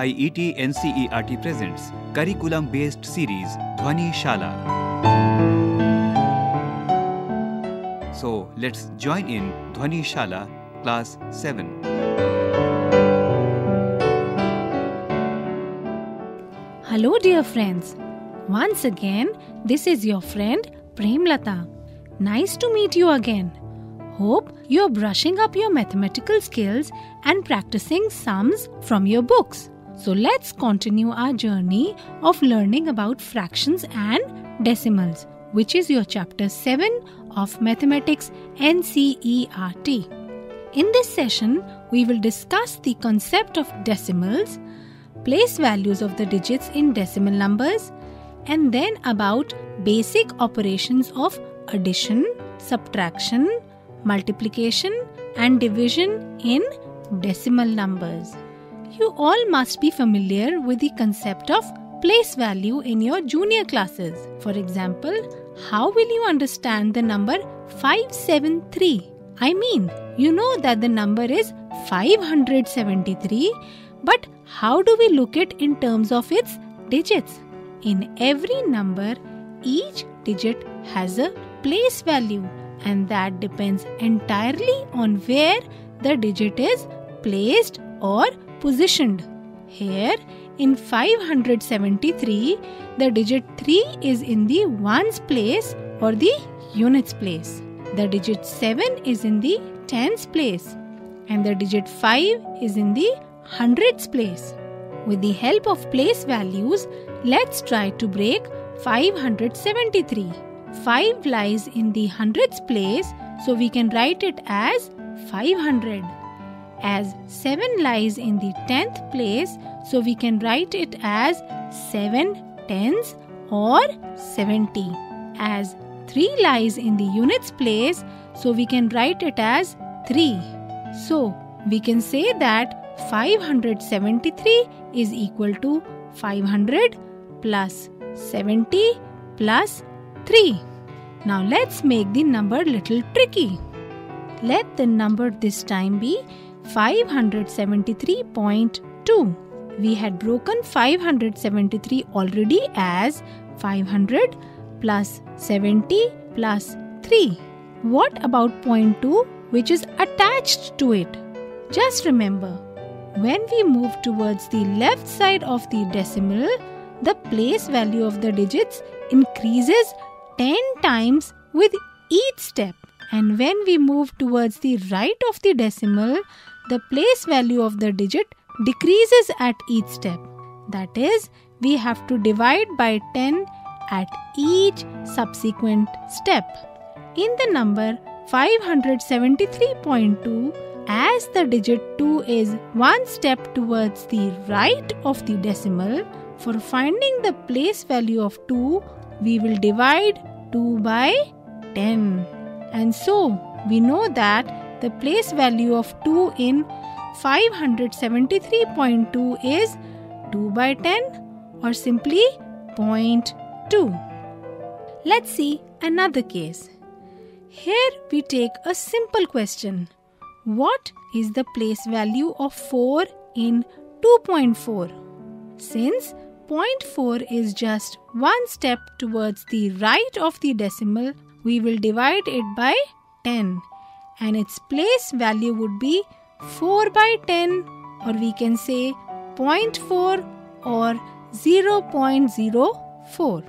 CIET NCERT presents curriculum based series Dhwani Shala. So let's join in Dhwani Shala class 7. Hello, dear friends. Once again, this is your friend Premlata. Nice to meet you again. Hope you're brushing up your mathematical skills and practicing sums from your books. So let's continue our journey of learning about fractions and decimals, which is your chapter 7 of Mathematics NCERT. In this session, we will discuss the concept of decimals, place values of the digits in decimal numbers, and then about basic operations of addition, subtraction, multiplication, and division in decimal numbers. You all must be familiar with the concept of place value in your junior classes. For example, how will you understand the number 573? I mean, you know that the number is 573, but how do we look at it in terms of its digits? In every number, each digit has a place value and that depends entirely on where the digit is placed or positioned. Here in 573, the digit 3 is in the ones place or the units place. The digit 7 is in the tens place and the digit 5 is in the hundreds place. With the help of place values, let's try to break 573. 5 lies in the hundreds place, so we can write it as 500. As 7 lies in the tenth place, so we can write it as 7 tens or 70. As 3 lies in the units place, so we can write it as 3. So, we can say that 573 is equal to 500 plus 70 plus 3. Now let's make the number little tricky. Let the number this time be 573.2. We had broken 573 already as 500 plus 70 plus 3. What about point 2 which is attached to it? Just remember, when we move towards the left side of the decimal, the place value of the digits increases 10 times with each step. And when we move towards the right of the decimal, the place value of the digit decreases at each step. That is, we have to divide by 10 at each subsequent step. In the number 573.2, as the digit 2 is one step towards the right of the decimal, for finding the place value of 2, we will divide 2 by 10. And so we know that the place value of 2 in 573.2 is 2 by 10 or simply 0.2. Let's see another case. Here we take a simple question. What is the place value of 4 in 2.4? Since 0.4 is just one step towards the right of the decimal, we will divide it by 10 and its place value would be 4 by 10 or we can say 0.4 or 0.04.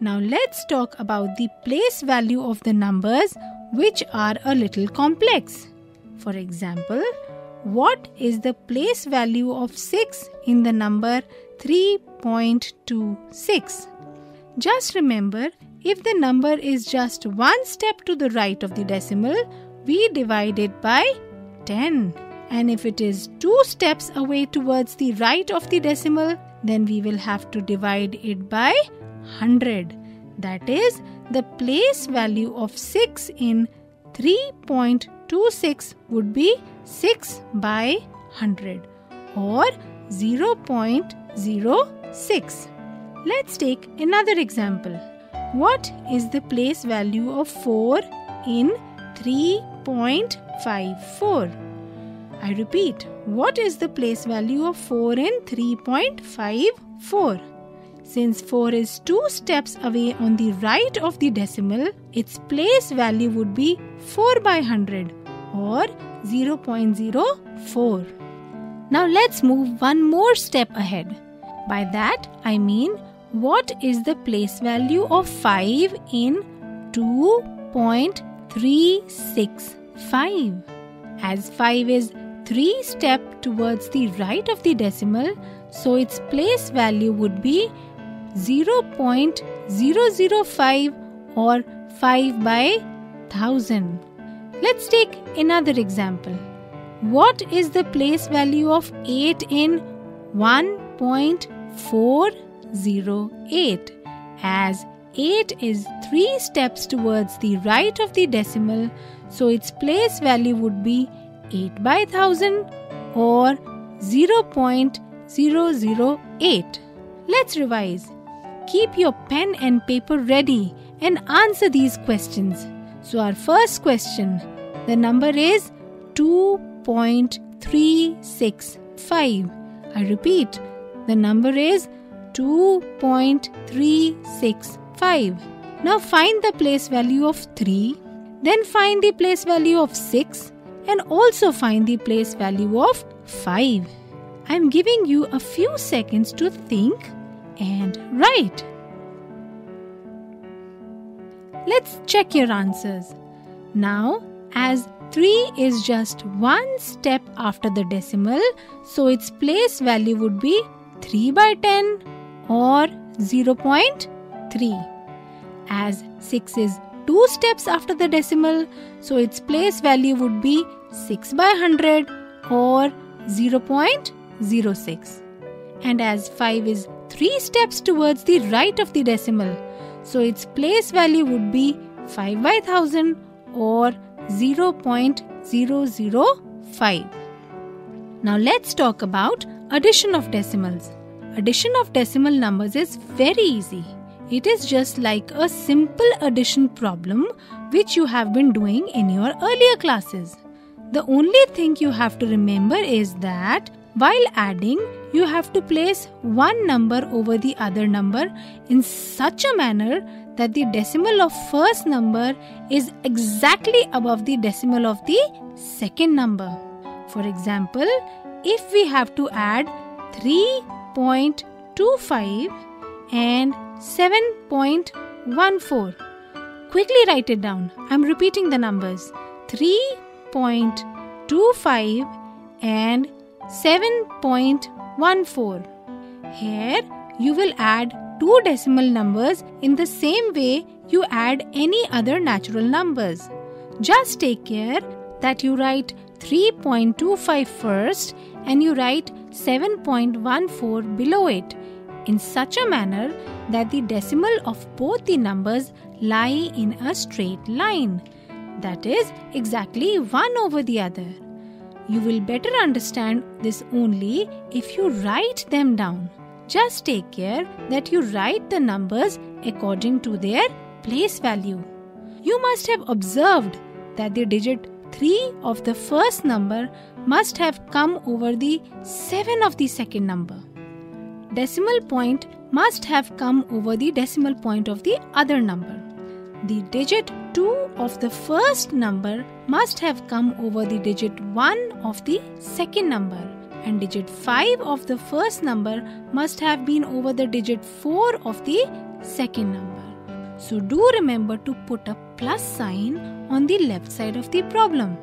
Now let's talk about the place value of the numbers which are a little complex. For example, what is the place value of 6 in the number 3.26. Just remember, if the number is just one step to the right of the decimal, we divide it by 10. And if it is two steps away towards the right of the decimal, then we will have to divide it by 100. That is, the place value of 6 in 3.26 would be 6 by 100 or 0.06. Let's take another example. What is the place value of 4 in 3.54? I repeat, what is the place value of 4 in 3.54? Since 4 is 2 steps away on the right of the decimal, its place value would be 4 by 100 or 0.04. Now let's move one more step ahead. By that I mean what is the place value of 5 in 2.365? As 5 is 3 step towards the right of the decimal, so its place value would be 0.005 or 5 by 1000. Let's take another example. What is the place value of 8 in 1.408? As 8 is 3 steps towards the right of the decimal, so its place value would be 8 by 1000 or 0.008. Let's revise. Keep your pen and paper ready and answer these questions. So, our first question the number is 2.365. I repeat, the number is 2.365. Now find the place value of 3, then find the place value of 6, and also find the place value of 5. I am giving you a few seconds to think and write. Let's check your answers. Now, as 3 is just one step after the decimal, so its place value would be 3 by 10 or 0.3. As 6 is 2 steps after the decimal, so its place value would be 6 by 100 or 0.06. And as 5 is 3 steps towards the right of the decimal, so its place value would be 5 by 1000 or 0.005. Now let's talk about addition of decimals. Addition of decimal numbers is very easy. It is just like a simple addition problem which you have been doing in your earlier classes. The only thing you have to remember is that while adding, you have to place one number over the other number in such a manner that the decimal of first number is exactly above the decimal of the second number. For example, if we have to add 3.25 and 7.14, quickly write it down. I'm repeating the numbers 3.25 and 7.14. Here you will add two decimal numbers in the same way you add any other natural numbers. Just take care that you write 3.25 first and you write 7.14 below it in such a manner that the decimal of both the numbers lie in a straight line. That is exactly one over the other. You will better understand this only if you write them down. Just take care that you write the numbers according to their place value. You must have observed that the digit 3 of the first number must have come over the 7 of the second number. Decimal point must have come over the decimal point of the other number. The digit 2 of the first number must have come over the digit 1 of the second number and digit 5 of the first number must have been over the digit 4 of the second number. So do remember to put a plus sign on the left side of the problem.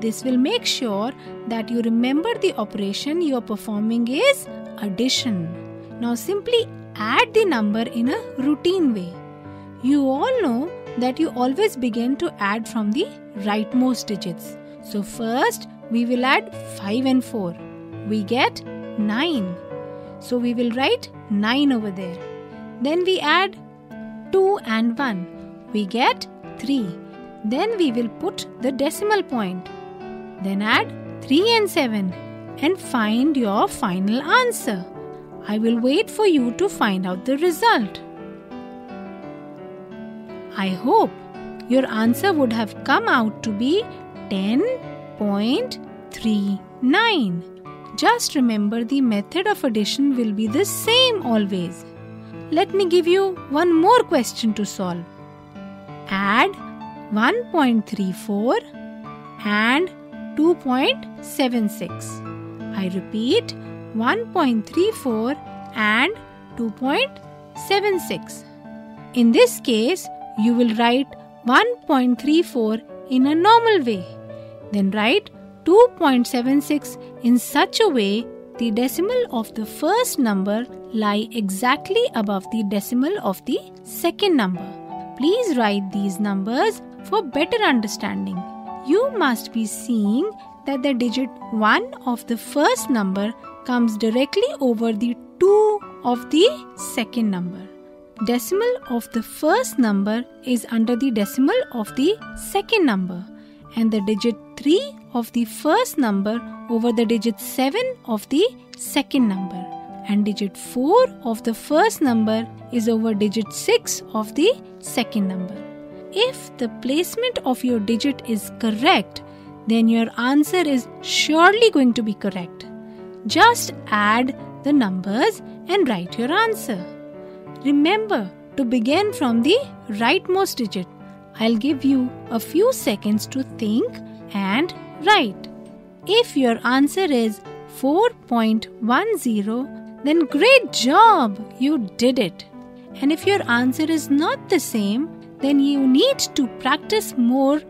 This will make sure that you remember the operation you are performing is addition. Now simply add the number in a routine way. You all know that you always begin to add from the rightmost digits. So first we will add 5 and 4. We get 9. So we will write 9 over there. Then we add 2 and 1. We get 3. Then we will put the decimal point. Then add 3 and 7 and find your final answer. I will wait for you to find out the result. I hope your answer would have come out to be 10.39. Just remember the method of addition will be the same always. Let me give you one more question to solve. Add 1.34 and 2.76. I repeat 1.34 and 2.76. In this case, you will write 1.34 in a normal way. Then write 2.76 in such a way the decimal of the first number lie exactly above the decimal of the second number. Please write these numbers for better understanding. You must be seeing that the digit 1 of the first number comes directly over the 2 of the second number. Decimal of the first number is under the decimal of the second number and the digit 3 of the first number over the digit 7 of the second number and digit 4 of the first number is over digit 6 of the second number. If the placement of your digit is correct, then your answer is surely going to be correct. Just add the numbers and write your answer. Remember to begin from the rightmost digit. I'll give you a few seconds to think and write. If your answer is 4.10, then great job! You did it. And if your answer is not the same, then you need to practice more.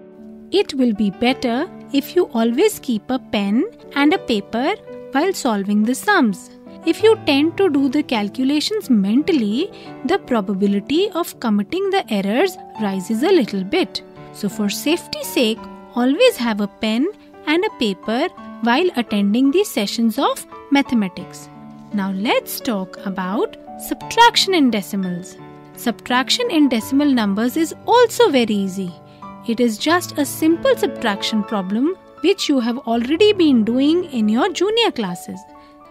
It will be better if you always keep a pen and a paper while solving the sums. If you tend to do the calculations mentally, the probability of committing the errors rises a little bit. So, for safety's sake, always have a pen and a paper while attending the sessions of mathematics. Now, let's talk about subtraction in decimals. Subtraction in decimal numbers is also very easy. It is just a simple subtraction problem which you have already been doing in your junior classes.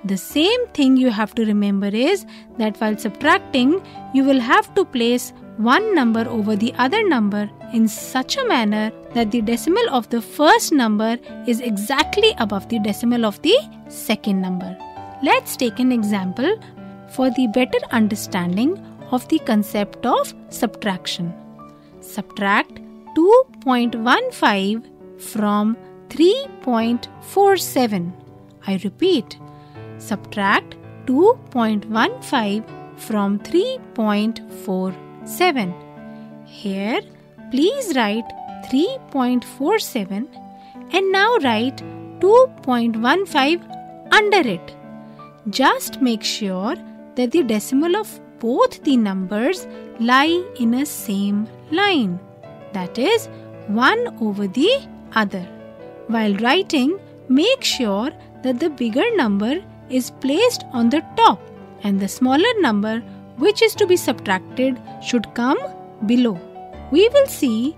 The same thing you have to remember is that while subtracting, you will have to place one number over the other number in such a manner that the decimal of the first number is exactly above the decimal of the second number. Let's take an example for the better understanding of the concept of subtraction. Subtract 2.15 from 3.47. I repeat, Subtract 2.15 from 3.47. Here, please write 3.47 and now write 2.15 under it. Just make sure that the decimal of both the numbers lie in a same line. That is, one over the other. While writing, make sure that the bigger number is placed on the top and the smaller number which is to be subtracted should come below. We will see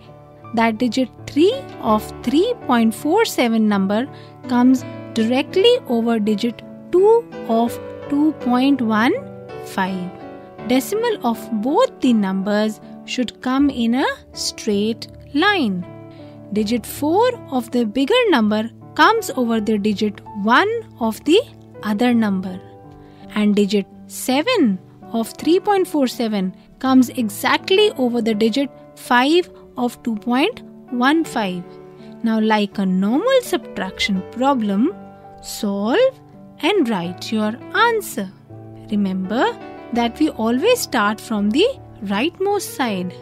that digit 3 of 3.47 number comes directly over digit 2 of 2.15. Decimal of both the numbers should come in a straight line. Digit 4 of the bigger number comes over the digit 1 of the other number. And digit 7 of 3.47 comes exactly over the digit 5 of 2.15. Now, like a normal subtraction problem, solve and write your answer. Remember that we always start from the rightmost side.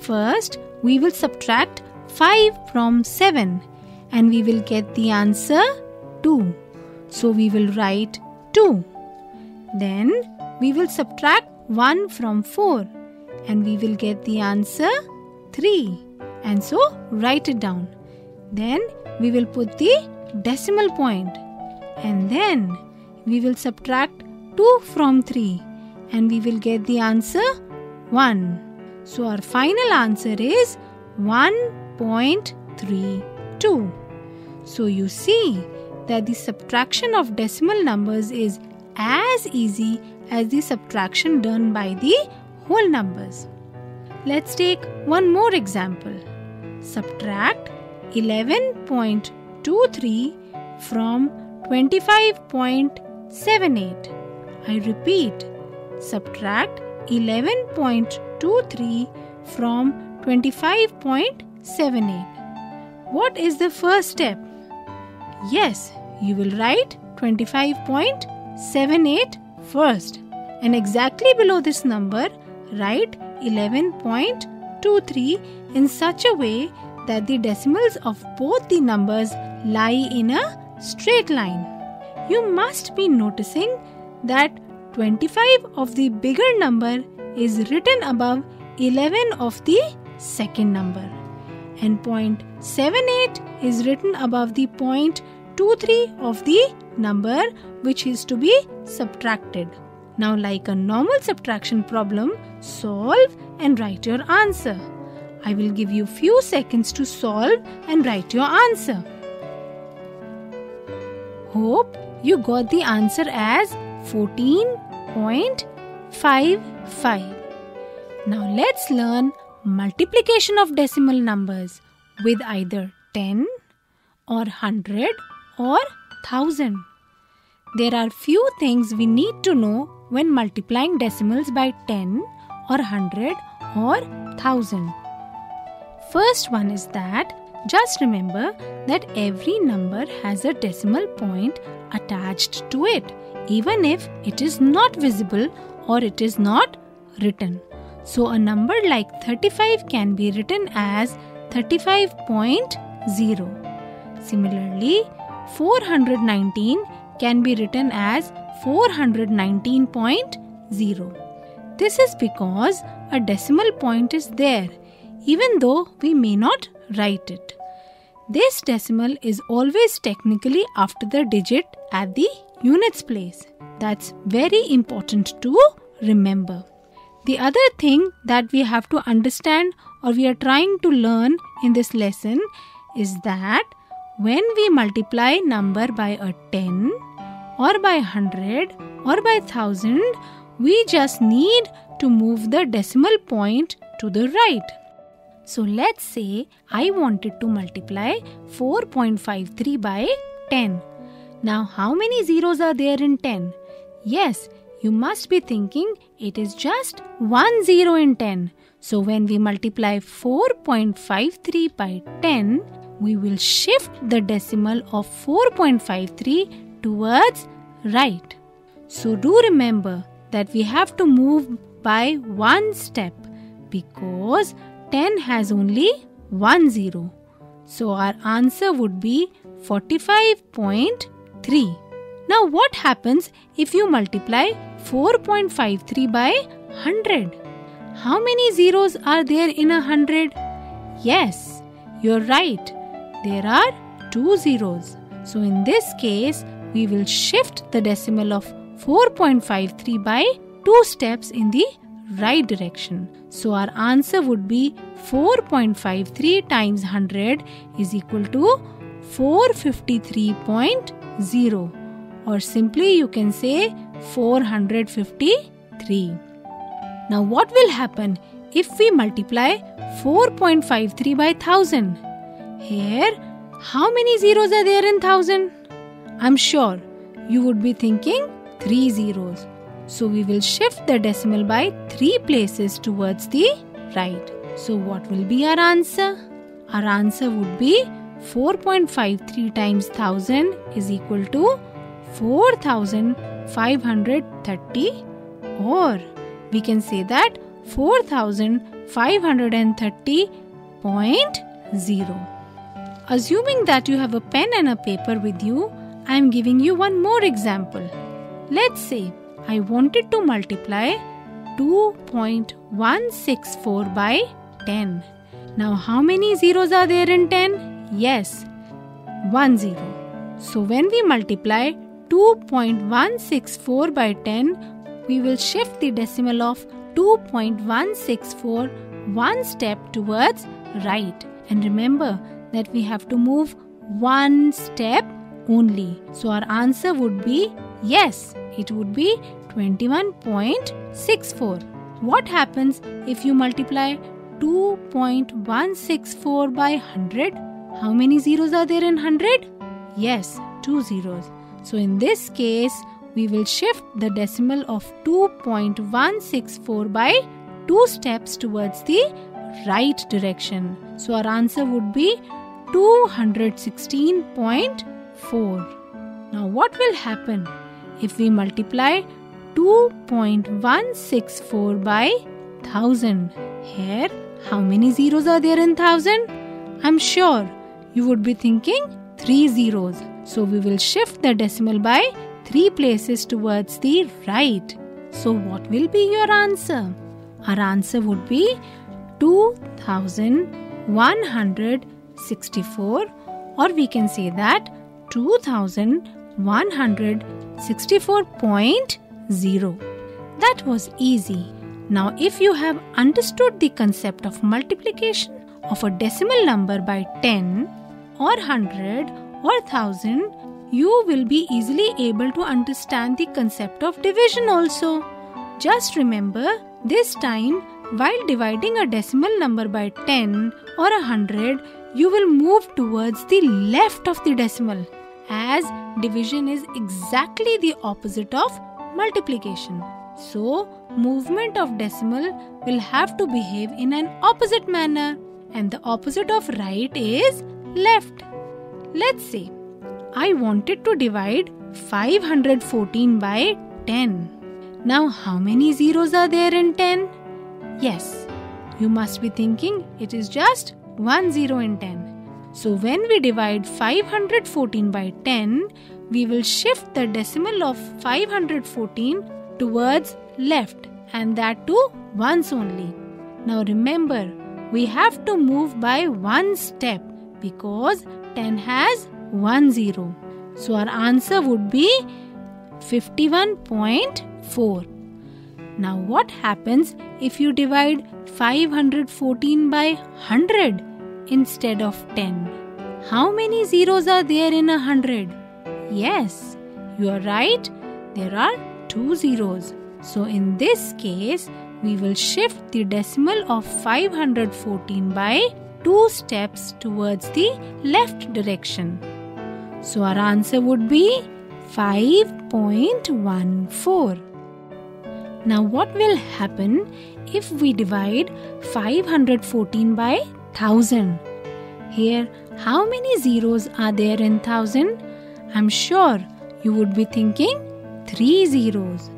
First, we will subtract 5 from 7 and we will get the answer 2. So we will write 2. Then we will subtract 1 from 4 and we will get the answer 3. And so write it down. Then we will put the decimal point and then we will subtract 2 from 3 and we will get the answer 1. So our final answer is 1.32. So you see that the subtraction of decimal numbers is as easy as the subtraction done by the whole numbers. Let's take one more example. Subtract 11.23 from 25.78. I repeat, subtract 11.23 from 25.78. What is the first step? Yes, you will write 25.78 first. And exactly below this number, write 11.23 in such a way that the decimals of both the numbers lie in a straight line. You must be noticing that 25 of the bigger number is written above 11 of the second number and 0.78 is written above the 0.23 of the number which is to be subtracted. Now like a normal subtraction problem, solve and write your answer. I will give you few seconds to solve and write your answer. Hope you got the answer as 14.55. Now let's learn multiplication of decimal numbers with either 10 or 100 or 1000. There are few things we need to know when multiplying decimals by 10 or 100 or 1000. First one is that just remember that every number has a decimal point attached to it, even if it is not visible or it is not written. So, a number like 35 can be written as 35.0. Similarly, 419 can be written as 419.0. This is because a decimal point is there, even though we may not write it. This decimal is always technically after the digit at the units place. That's very important to remember. The other thing that we have to understand or we are trying to learn in this lesson is that when we multiply number by a 10 or by 100 or by 1000 we just need to move the decimal point to the right. So let's say I wanted to multiply 4.53 by 10. Now how many zeros are there in 10? Yes, you must be thinking it is just 1 0 in 10. So when we multiply 4.53 by 10, we will shift the decimal of 4.53 towards right. So do remember that we have to move by one step because 10 has only one zero. So our answer would be 45.3. Now what happens if you multiply 4.53 by 100? How many zeros are there in a hundred? Yes, you're right. There are two zeros. So in this case, we will shift the decimal of 4.53 by two steps in the right direction. So our answer would be 4.53 times 100 is equal to 453.0 or simply you can say 453. Now what will happen if we multiply 4.53 by 1000? Here, how many zeros are there in 1000? I'm sure you would be thinking 3 zeros. So we will shift the decimal by 3 places towards the right. So what will be our answer? Our answer would be 4.53 times 1000 is equal to 4530 or we can say that 4530.0. Assuming that you have a pen and a paper with you, I am giving you one more example. Let's say I wanted to multiply 2.164 by 10. Now how many zeros are there in 10? Yes, 1 zero. So when we multiply 2.164 by 10, we will shift the decimal of 2.164 one step towards right. And remember that we have to move one step only. So our answer would be yes, it would be 21.64. What happens if you multiply 2.164 by 100? How many zeros are there in 100? Yes, two zeros. So in this case, we will shift the decimal of 2.164 by 2 steps towards the right direction. So our answer would be 216.4. Now what will happen if we multiply 2.164 by 1000? Here, how many zeros are there in 1000? I'm sure you would be thinking 3 zeros. So we will shift the decimal by 3 places towards the right. So what will be your answer? Our answer would be 2164 or we can say that 2164.0. That was easy. Now if you have understood the concept of multiplication of a decimal number by 10 or 100 or 1000, you will be easily able to understand the concept of division also. Just remember, this time while dividing a decimal number by 10 or 100, you will move towards the left of the decimal as division is exactly the opposite of multiplication. So, movement of decimal will have to behave in an opposite manner and the opposite of right is left. Let's say I wanted to divide 514 by 10. Now how many zeros are there in 10? Yes, you must be thinking it is just 1 zero in 10. So when we divide 514 by 10, we will shift the decimal of 514 towards left and that to once only. Now remember, we have to move by one step because 10 has 1 0. So our answer would be 51.4. Now what happens if you divide 514 by 100 instead of 10? How many zeros are there in a 100? Yes, you are right. There are two zeros. So in this case, we will shift the decimal of 514 by 2 steps towards the left direction. So our answer would be 5.14. Now what will happen if we divide 514 by 1000? Here, how many zeros are there in 1000? I'm sure you would be thinking 3 zeros.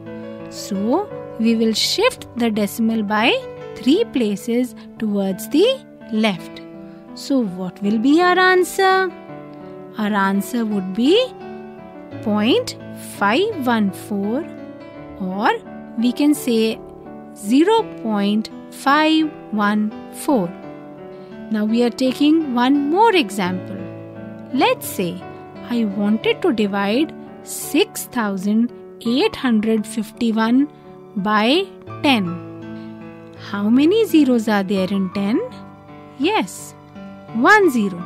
So, we will shift the decimal by 3 places towards the left. So, what will be our answer? Our answer would be 0.514 or we can say 0.514. Now we are taking one more example. Let's say I wanted to divide 6851 by 10. How many zeros are there in 10? Yes, 1 zero.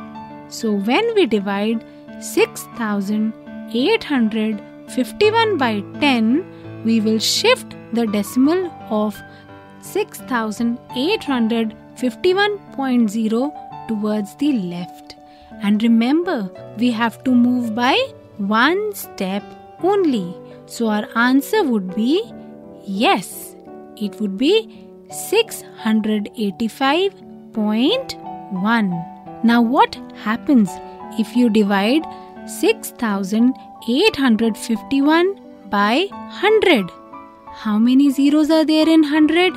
So when we divide 6851 by 10, we will shift the decimal of 6851.0 towards the left. And remember, we have to move by one step only. So our answer would be yes. It would be 685.1. Now what happens if you divide 6851 by 100? How many zeros are there in 100?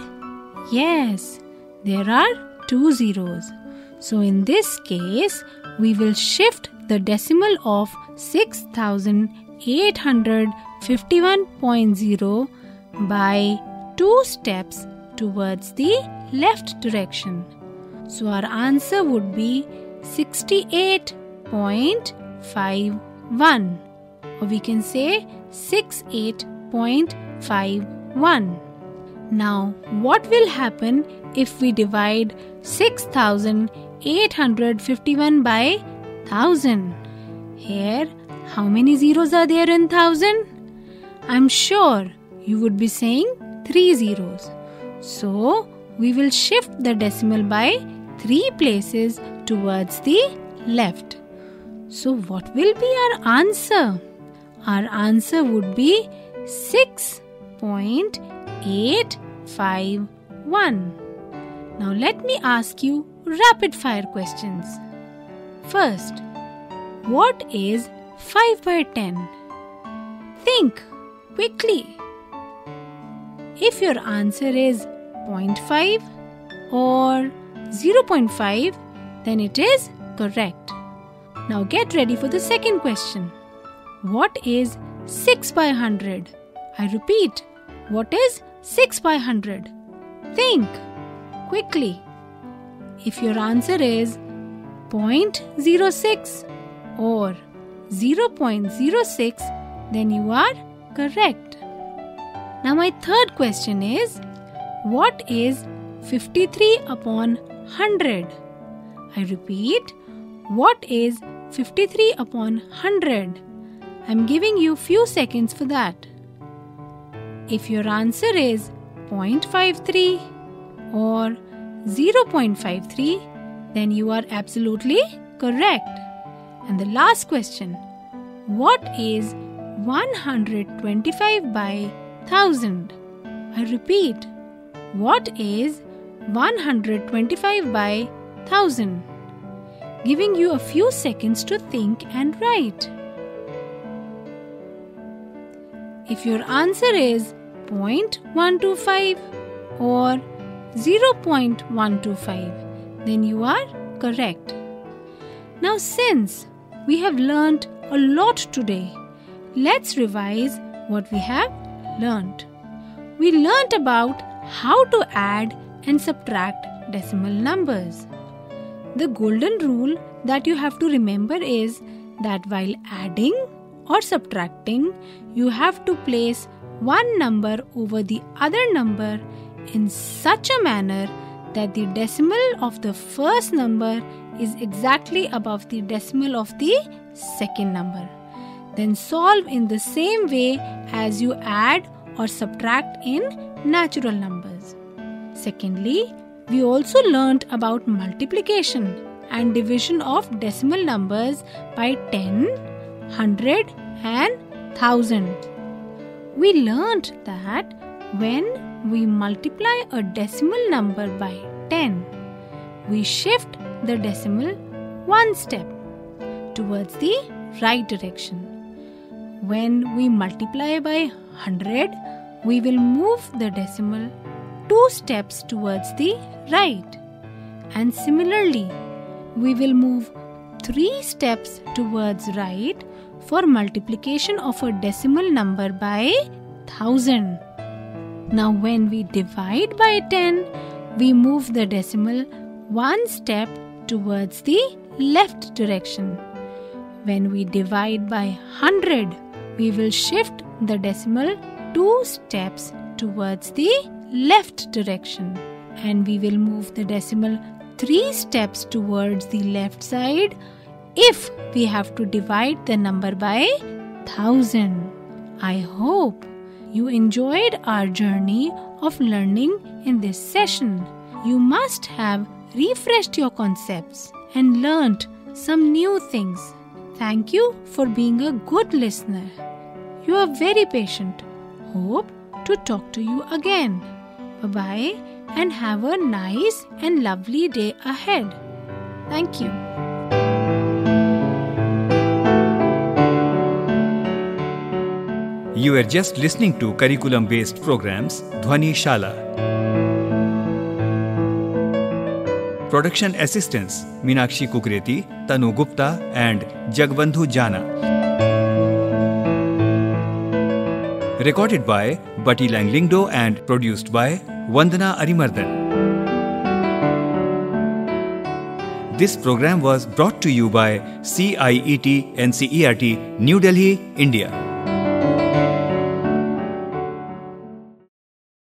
Yes, there are two zeros. So in this case, we will shift the decimal of 6851.0 by 2 steps towards the left direction. So our answer would be 68.51 or we can say 68.51. Now, what will happen if we divide 6851 by 1000? Here, how many zeros are there in 1000? I'm sure you would be saying 3 zeros. So, we will shift the decimal by 3 places towards the left. So, what will be our answer? Our answer would be 6.851. Now, let me ask you rapid fire questions. First, what is 5 by 10? Think quickly. If your answer is 0.5 or 0.5, then it is correct. Now get ready for the second question. What is 6 by 100? I repeat, what is 6 by 100? Think quickly. If your answer is 0.06 or 0.06, then you are correct. Now, my third question is What is 53 upon 100? I repeat, what is 53 upon 100? I'm giving you few seconds for that. If your answer is 0.53 or 0.53, then you are absolutely correct. And the last question What is 125 by 1000? I repeat, what is 125 by 1000? Giving you a few seconds to think and write. If your answer is 0.125 or 0.125, then you are correct. Now, since we have learnt a lot today, let's revise what we have learnt. We learnt about how to add and subtract decimal numbers. The golden rule that you have to remember is that while adding or subtracting, you have to place one number over the other number in such a manner that the decimal of the first number is exactly above the decimal of the second number. Then solve in the same way as you add or subtract in natural numbers. Secondly, we also learnt about multiplication and division of decimal numbers by 10, 100 and 1000. We learnt that when we multiply a decimal number by 10, we shift the decimal one step towards the right direction. When we multiply by 100, we will move the decimal two steps towards the right. And similarly, we will move three steps towards right for multiplication of a decimal number by 1000. Now, when we divide by 10, we move the decimal one step towards the left direction. When we divide by 100, we will shift the decimal two steps towards the left direction and we will move the decimal three steps towards the left side if we have to divide the number by 1000. I hope you enjoyed our journey of learning in this session. You must have refreshed your concepts and learnt some new things. Thank you for being a good listener. You are very patient. Hope to talk to you again. Bye bye and have a nice and lovely day ahead. Thank you. You are just listening to curriculum based programs Dhwani Shala. Production assistants Meenakshi Kukreti, Tanu Gupta, and Jagbandhu Jana. Recorded by Bati Langlingdo and produced by Vandana Arimardan. This program was brought to you by CIET NCERT New Delhi, India.